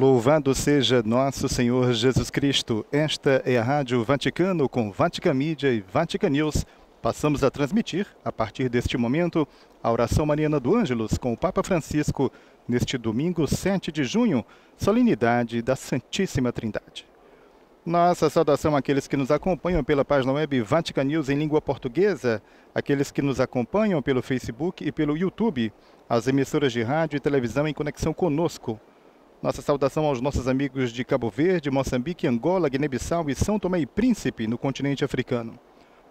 Louvado seja nosso Senhor Jesus Cristo. Esta é a Rádio Vaticano com Vatican Media e Vatican News. Passamos a transmitir, a partir deste momento, a oração mariana do Ângelus com o Papa Francisco neste domingo 7 de junho, solenidade da Santíssima Trindade. Nossa saudação àqueles que nos acompanham pela página web Vatican News em língua portuguesa, aqueles que nos acompanham pelo Facebook e pelo YouTube, as emissoras de rádio e televisão em conexão conosco nossa saudação aos nossos amigos de Cabo Verde, Moçambique, Angola, Guiné-Bissau e São Tomé e Príncipe, no continente africano.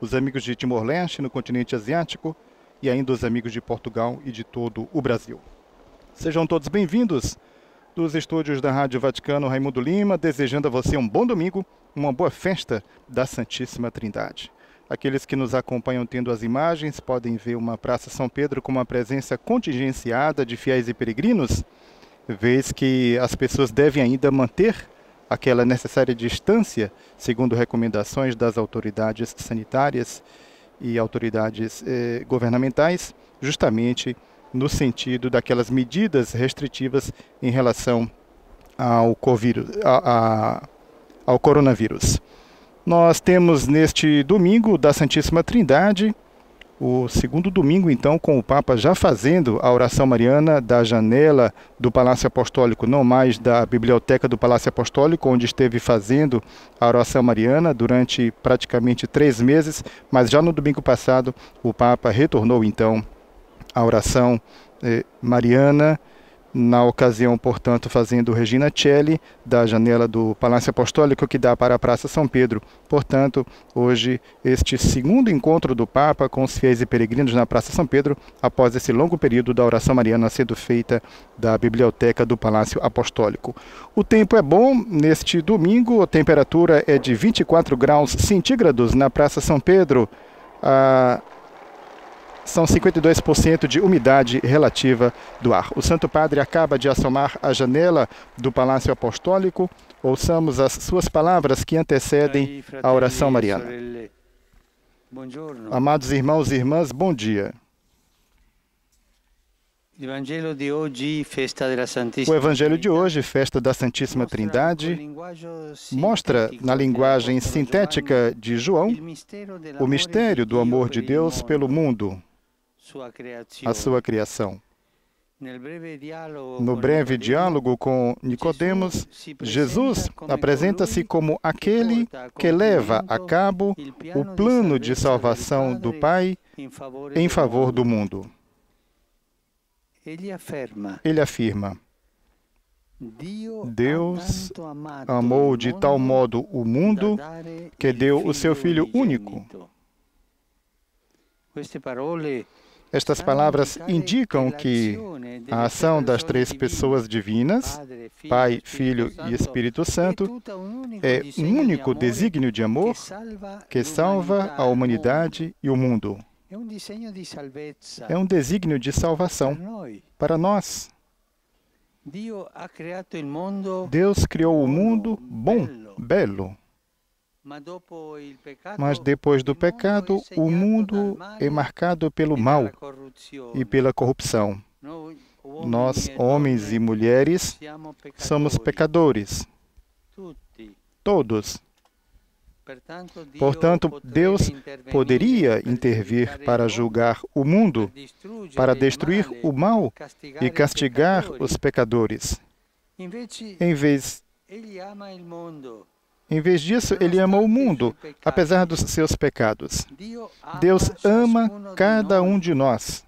Os amigos de Timor-Leste, no continente asiático. E ainda os amigos de Portugal e de todo o Brasil. Sejam todos bem-vindos dos estúdios da Rádio Vaticano Raimundo Lima, desejando a você um bom domingo, uma boa festa da Santíssima Trindade. Aqueles que nos acompanham tendo as imagens podem ver uma Praça São Pedro com uma presença contingenciada de fiéis e peregrinos vez que as pessoas devem ainda manter aquela necessária distância, segundo recomendações das autoridades sanitárias e autoridades eh, governamentais, justamente no sentido daquelas medidas restritivas em relação ao, COVID, a, a, ao coronavírus. Nós temos neste domingo da Santíssima Trindade o segundo domingo, então, com o Papa já fazendo a oração mariana da janela do Palácio Apostólico, não mais da biblioteca do Palácio Apostólico, onde esteve fazendo a oração mariana durante praticamente três meses, mas já no domingo passado o Papa retornou, então, à oração eh, mariana na ocasião, portanto, fazendo Regina Celli, da janela do Palácio Apostólico que dá para a Praça São Pedro. Portanto, hoje, este segundo encontro do Papa com os fiéis e peregrinos na Praça São Pedro, após esse longo período da oração mariana sendo feita da biblioteca do Palácio Apostólico. O tempo é bom neste domingo, a temperatura é de 24 graus centígrados na Praça São Pedro. A são 52% de umidade relativa do ar. O Santo Padre acaba de assomar a janela do Palácio Apostólico. Ouçamos as suas palavras que antecedem a oração mariana. Amados irmãos e irmãs, bom dia. O Evangelho de hoje, festa da Santíssima Trindade, mostra na linguagem sintética de João o mistério do amor de Deus pelo mundo a sua criação. No breve diálogo com Nicodemos, Jesus apresenta-se como aquele que leva a cabo o plano de salvação do Pai em favor do mundo. Ele afirma: Deus amou de tal modo o mundo que deu o seu Filho único. Estas palavras indicam que a ação das três pessoas divinas, Pai, Filho e Espírito Santo, é um único desígnio de amor que salva a humanidade e o mundo. É um desígnio de salvação para nós. Deus criou o mundo bom, belo. Mas depois do pecado, o mundo é marcado pelo mal e pela corrupção. Nós, homens e mulheres, somos pecadores. Todos. Portanto, Deus poderia intervir para julgar o mundo, para destruir o mal e castigar os pecadores. Em vez em vez disso, ele ama o mundo, apesar dos seus pecados. Deus ama cada um de nós,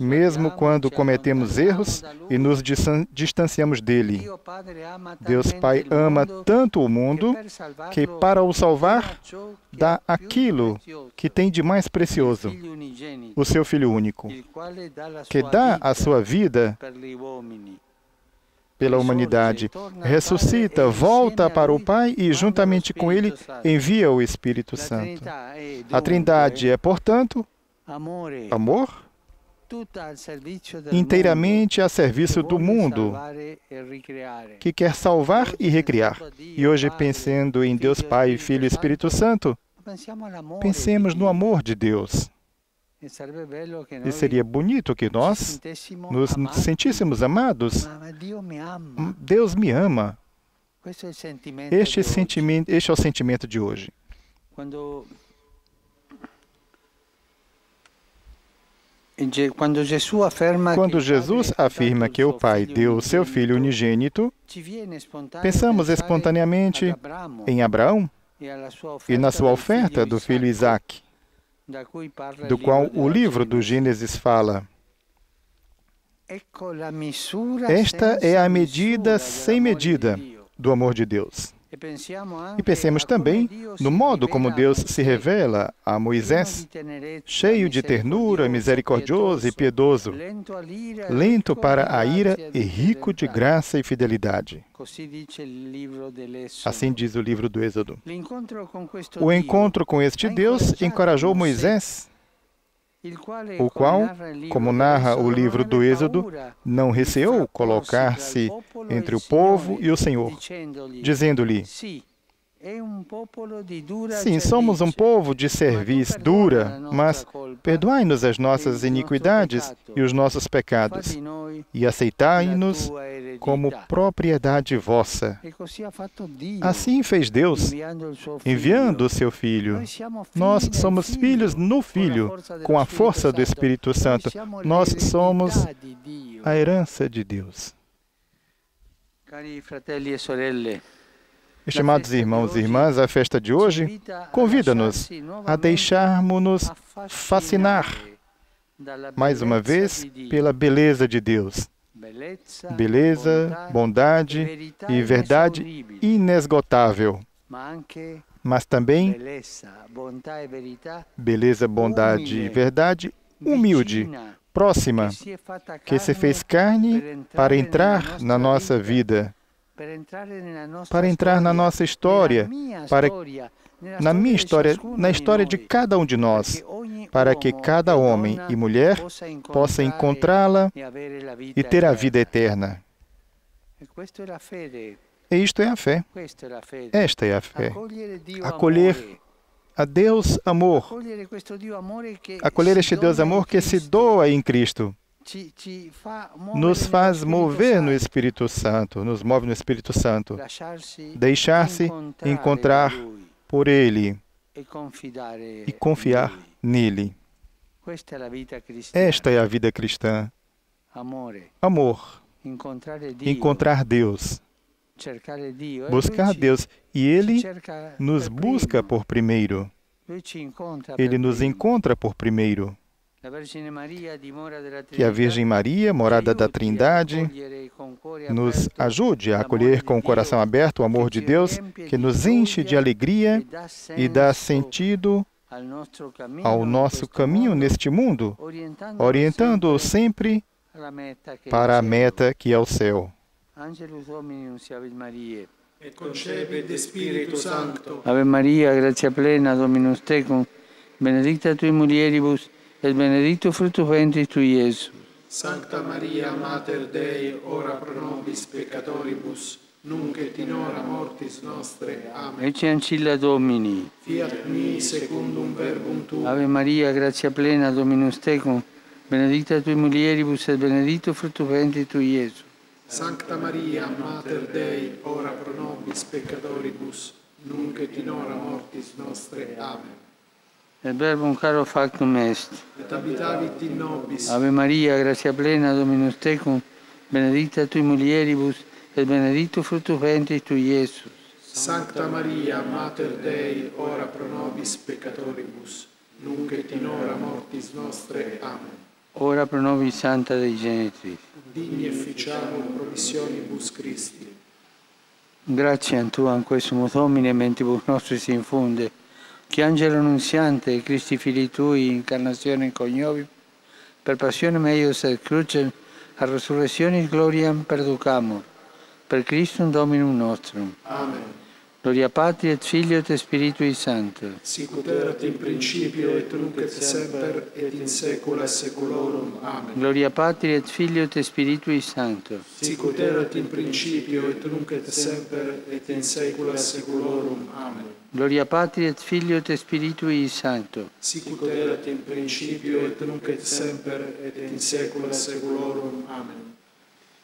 mesmo quando cometemos erros e nos distanciamos dele. Deus Pai ama tanto o mundo que, para o salvar, dá aquilo que tem de mais precioso, o seu Filho único, que dá a sua vida pela humanidade. Ressuscita, volta para o Pai e, juntamente com ele, envia o Espírito Santo. A Trindade é, portanto, amor inteiramente a serviço do mundo, que quer salvar e recriar. E hoje, pensando em Deus Pai, Filho e Espírito Santo, pensemos no amor de Deus. E seria bonito que nós nos sentíssemos amados. Deus me ama. Este, sentimento, este é o sentimento de hoje. Quando Jesus afirma que o Pai deu o seu Filho unigênito, pensamos espontaneamente em Abraão e na sua oferta do filho Isaac do qual o livro do Gênesis fala. Esta é a medida sem medida do amor de Deus. E pensemos também no modo como Deus se revela a Moisés, cheio de ternura, misericordioso e piedoso, lento para a ira e rico de graça e fidelidade. Assim diz o livro do Êxodo. O encontro com este Deus encorajou Moisés o qual, como narra o livro do Êxodo, não receou colocar-se entre o povo e o Senhor, dizendo-lhe: Sim, somos um povo de serviço dura, mas perdoai-nos as nossas iniquidades e os nossos pecados, e aceitai-nos como propriedade vossa. Assim fez Deus, enviando o seu Filho. Nós somos filhos no Filho, com a força do Espírito Santo. Nós somos a herança de Deus. Estimados irmãos e irmãs, a festa de hoje convida-nos a deixarmos-nos fascinar, mais uma vez, pela beleza de Deus. Beleza, bondade e verdade inesgotável. Mas também beleza, bondade e verdade humilde, próxima, que se fez carne para entrar na nossa vida para entrar na nossa história, para na minha história, na história de cada um de nós, para que cada homem e mulher possa encontrá-la e ter a vida eterna. E isto é a fé. Esta é a fé. Acolher a Deus amor. Acolher este Deus amor que se doa em Cristo nos faz mover no Espírito Santo, nos move no Espírito Santo, deixar-se encontrar por Ele e confiar nele. Esta é a vida cristã. Amor. Encontrar Deus. Buscar Deus. E Ele nos busca por primeiro. Ele nos encontra por primeiro que a Virgem Maria, morada da Trindade, nos ajude a acolher com o coração aberto o amor de Deus, que nos enche de alegria e dá sentido ao nosso caminho neste mundo, orientando-o sempre para a meta que é o céu. Ave Maria, gratia plena, Dominus tecum, benedicta tui mulieribus, et benedictus fructus ventris tui, Iesus. Sancta Maria, Mater Dei, ora pro nobis peccatoribus, nunc et in hora mortis nostre. Amen. Ecce ancilla Domini. Fiat mi secundum verbum tuum. Ave Maria, gratia plena, Dominus tecum, benedicta tui mulieribus et benedictus fructus ventris tui, Iesus. Sancta Maria, Mater Dei, ora pro nobis peccatoribus, nunc et in hora mortis nostre. Amen. Il verbum caro factum est. Et habitavit in nobis. Ave Maria, gratia plena, Dominus tecum, benedicta tui mulieribus, et benedictus fructus ventris tui, Iesus. Sancta Maria, Mater Dei, ora pro nobis peccatoribus, nunc et in hora mortis nostre. Amen. Ora pro nobis Santa Dei Genitris. Digni efficiamur promissionibus Christi. Grazie a Tu, an questo Domine, mentibus nostri si infunde, che angelo annunziante, Cristi fili tui, incarnazione coniovi, per passione meius et crucem, a resurrezione gloriam perducamur, per Christum Dominum nostrum. Amen. Gloria Patri et Filio et Spiritui Sancto. Sicut erat in principio et nunc et semper et in saecula saeculorum. Amen. Gloria Patri et Filio et Spiritui Sancto. Sicut erat in principio et nunc et semper et in saecula saeculorum. Amen. Gloria Patri et Filio et Spiritui Sancto. Sicut erat in principio et nunc et semper et in saecula saeculorum. Amen.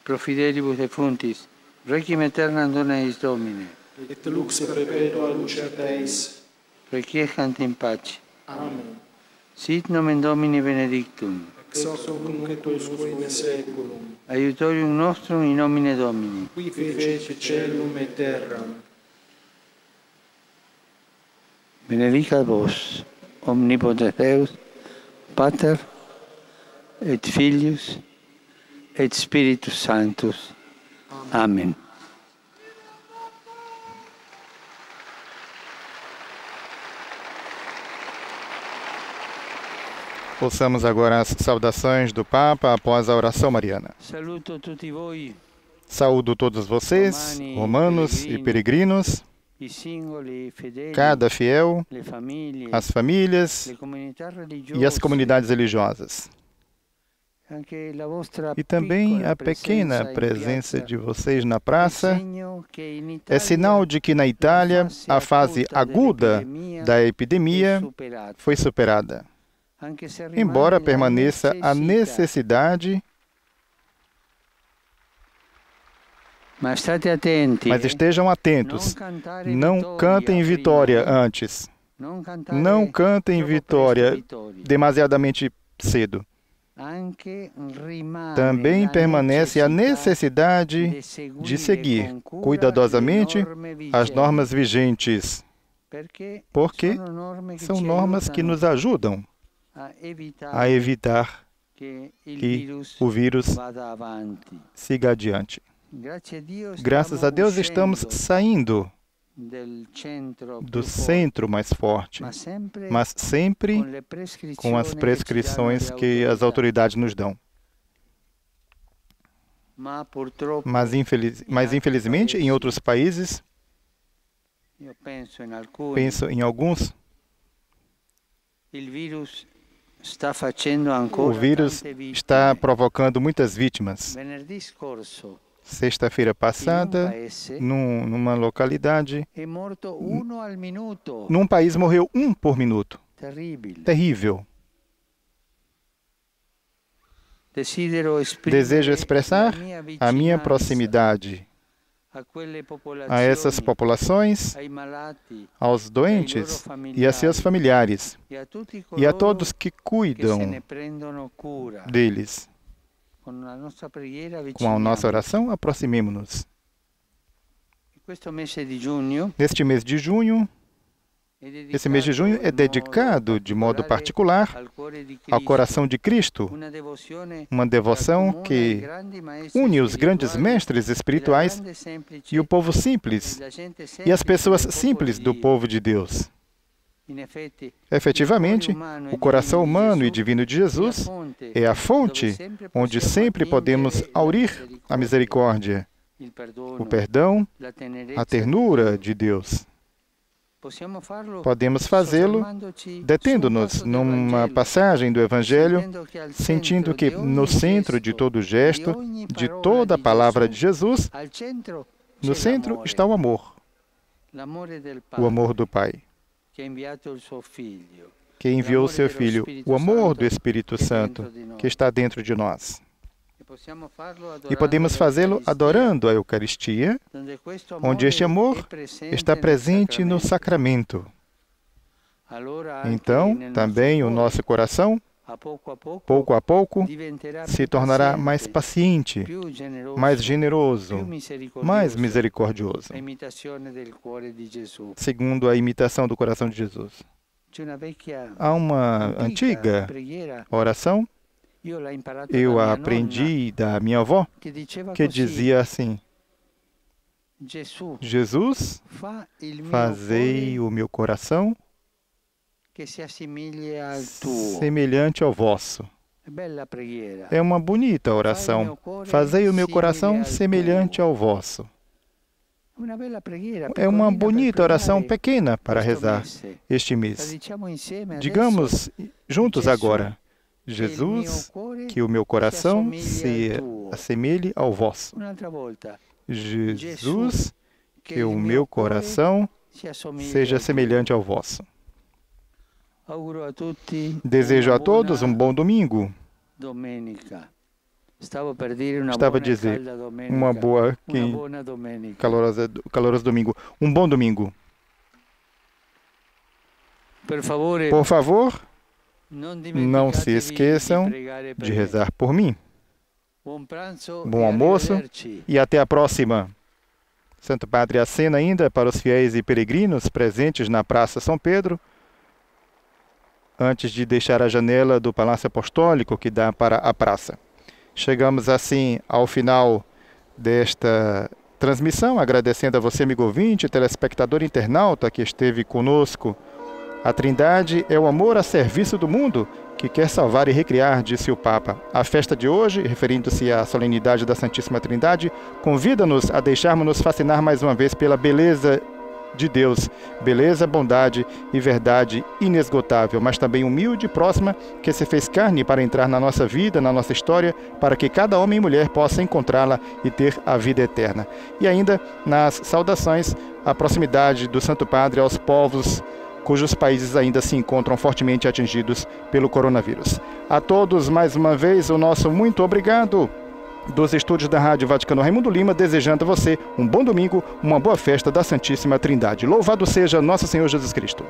Pro fidelibus defuntis, requiem aeternam dona eis Domine. et lux perpetua lucia Teis. Requiescant in pace. Amen. Sit nomen Domini benedictum. Ex hoc nunc et usque in saeculum. Aiutorium nostrum in nomine Domini. Qui fece celum et terram. Benedicat vos, omnipotens Deus, Pater, et Filius, et Spiritus Sanctus. Amen. Amen. Ouçamos agora as saudações do Papa após a oração mariana. Saúdo todos vocês, romanos e peregrinos, cada fiel, as famílias e as comunidades religiosas. E também a pequena presença de vocês na praça. É sinal de que na Itália a fase aguda da epidemia foi superada, embora permaneça a necessidade, mas estejam atentos. Não cantem vitória antes, não cantem vitória demasiadamente cedo. Também permanece a necessidade de seguir cuidadosamente as normas vigentes, porque são normas que nos ajudam a evitar que o vírus siga adiante. Graças a Deus estamos saindo do centro mais forte, mas sempre com as prescrições que as autoridades nos dão. Mas, infeliz, mas infelizmente, em outros países, penso em alguns, o vírus está provocando muitas vítimas. Sexta-feira passada, num, numa localidade, minuto. num país morreu um por minuto. Terrível. Desejo expressar a minha proximidade a essas populações, aos doentes e a seus familiares e a todos que cuidam deles. Com a nossa oração, aproximemo-nos. Neste mês de junho, esse mês de junho é dedicado de modo particular ao coração de Cristo, uma devoção que une os grandes mestres espirituais e o povo simples e as pessoas simples do povo de Deus. Efetivamente, o coração humano e divino de Jesus é a fonte onde sempre podemos aurir a misericórdia, o perdão, a ternura de Deus. Podemos fazê-lo detendo-nos numa passagem do Evangelho, sentindo que no centro de todo gesto, de toda a palavra de Jesus, no centro está o amor, o amor do Pai, que enviou o seu Filho, o amor do Espírito Santo, que está dentro de nós. E podemos fazê-lo adorando a Eucaristia, onde este amor está presente no sacramento. Então, também o nosso coração, pouco a pouco, se tornará mais paciente, mais generoso, mais misericordioso, segundo a imitação do coração de Jesus. Há uma antiga oração, eu aprendi da minha avó, que dizia assim: Jesus, fazei o meu coração semelhante ao vosso. É uma bonita oração. Fazei o meu coração semelhante ao vosso. É uma bonita oração pequena para rezar este mês. Digamos juntos agora: Jesus, que o meu coração se assemelhe ao vosso. Jesus, que o meu coração seja semelhante ao vosso. Desejo a todos um bom domingo. Estava a dizer, uma boa, quem, calorosa, caloroso domingo. Um bom domingo. Por favor, não se esqueçam per de rezar por mim. Bom almoço. E até a próxima. Santo Padre acena ainda para os fiéis e peregrinos presentes na Praça São Pedro, antes de deixar a janela do Palácio Apostólico que dá para a praça. Chegamos assim ao final desta transmissão, agradecendo a você, amigo ouvinte, telespectador internauta que esteve conosco. A Trindade é o amor a serviço do mundo que quer salvar e recriar, disse o Papa. A festa de hoje, referindo-se à solenidade da Santíssima Trindade, convida-nos a deixarmos-nos fascinar mais uma vez pela beleza de Deus, beleza, bondade e verdade inesgotável, mas também humilde e próxima, que se fez carne para entrar na nossa vida, na nossa história, para que cada homem e mulher possa encontrá-la e ter a vida eterna. E ainda nas saudações, a proximidade do Santo Padre aos povos cujos países ainda se encontram fortemente atingidos pelo coronavírus. A todos, mais uma vez, o nosso muito obrigado dos estúdios da Rádio Vaticano Raimundo Lima, desejando a você um bom domingo, uma boa festa da Santíssima Trindade. Louvado seja nosso Senhor Jesus Cristo.